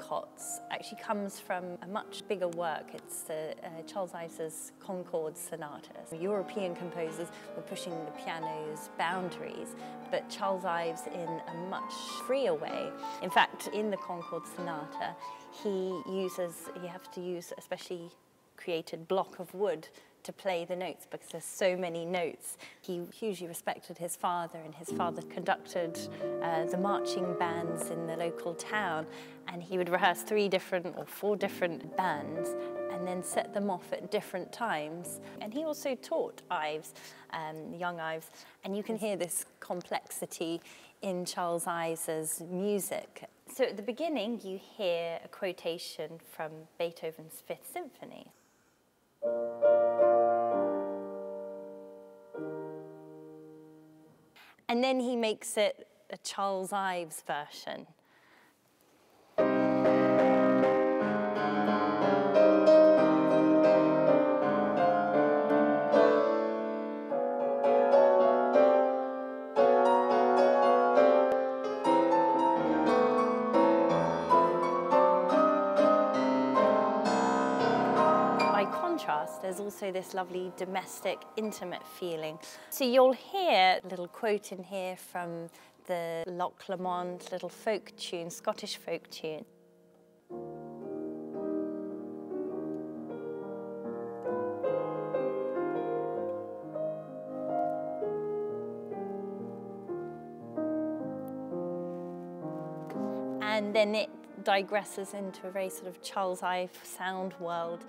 Cots actually comes from a much bigger work. It's the, uh, Charles Ives's Concord Sonatas. European composers were pushing the piano's boundaries, but Charles Ives in a much freer way. In fact, in the Concord Sonata, he uses, you have to use a specially created block of wood to play the notes because there's so many notes. He hugely respected his father and his father conducted uh, the marching bands in the local town and he would rehearse three different or four different bands and then set them off at different times. And he also taught Ives, um, young Ives, and you can hear this complexity in Charles Ives's music. So at the beginning you hear a quotation from Beethoven's Fifth Symphony. And then he makes it a Charles Ives version. Contrast, there's also this lovely domestic, intimate feeling. So you'll hear a little quote in here from the Loch Lomond little folk tune, Scottish folk tune. And then it digresses into a very sort of Charles Ives sound world